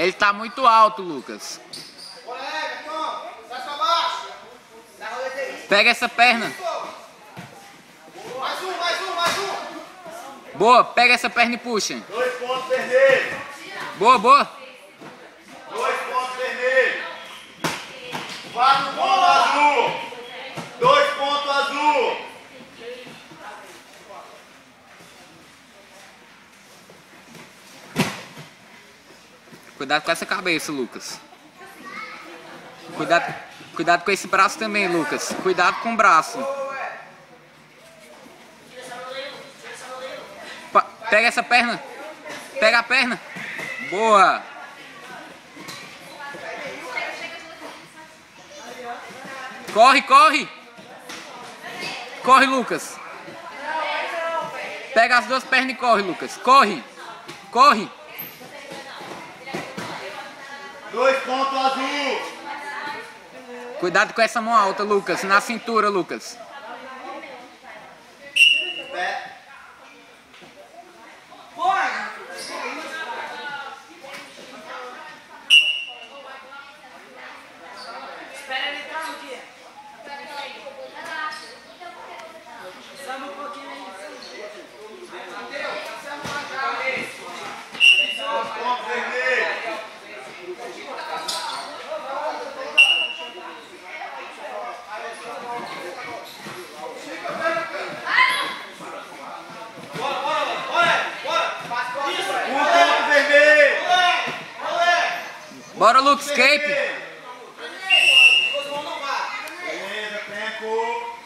Ele tá muito alto, Lucas. Pega essa perna. Mais um, mais um, mais um. Boa, pega essa perna e puxa. Dois pontos vermelhos. Boa, boa. Dois pontos vermelhos. Quatro pontos azul. Dois pontos azul. Cuidado com essa cabeça, Lucas. Cuidado, cuidado com esse braço também, Lucas. Cuidado com o braço. Pa- pega essa perna. Pega a perna. Boa. Corre, corre. Corre, Lucas. Pega as duas pernas e corre, Lucas. Corre. Corre. Dois pontos azul. Cuidado com essa mão alta, Lucas. Na cintura, Lucas. Pé. Espera ele entrar no dia. Sabe um pouquinho aí. Dois pontos vermelhos. Um ponto vermelho. Bora, Lucas, escape. Beleza, tempo.